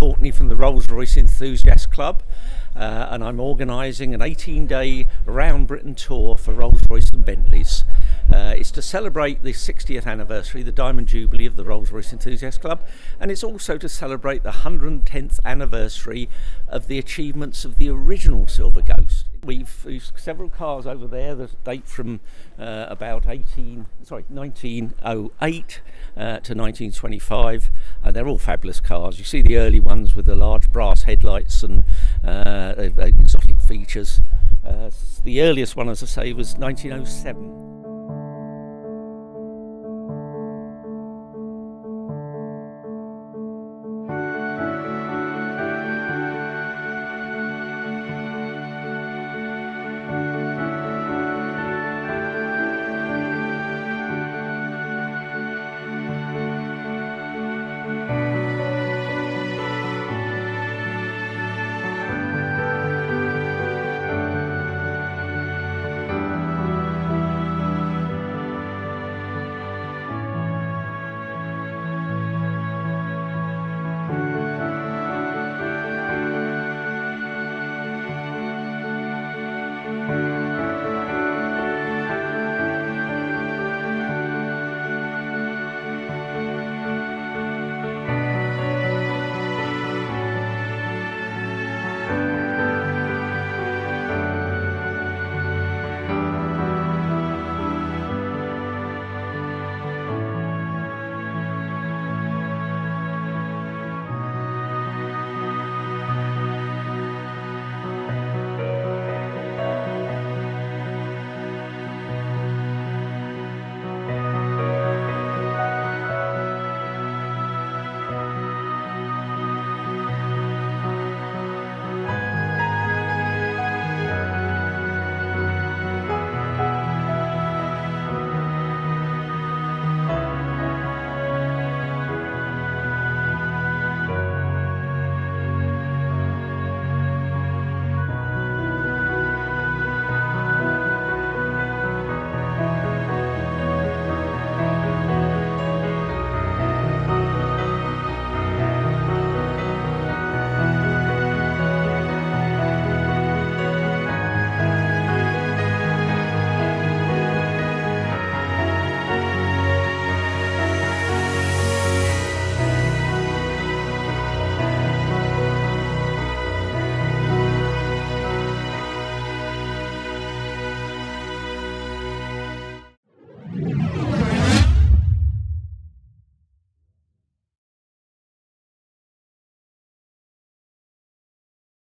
Courtney from the Rolls Royce Enthusiast Club, uh, and I'm organising an 18 day round Britain tour for Rolls Royce and Bentleys. Uh, it's to celebrate the 60th anniversary, the Diamond Jubilee of the Rolls Royce Enthusiast Club, and it's also to celebrate the 110th anniversary of the achievements of the original Silver Ghost. We've, we've several cars over there that date from uh, about 18, sorry, 1908 uh, to 1925. Uh, they're all fabulous cars. You see the early ones with the large brass headlights and uh, exotic features. Uh, the earliest one, as I say, was 1907.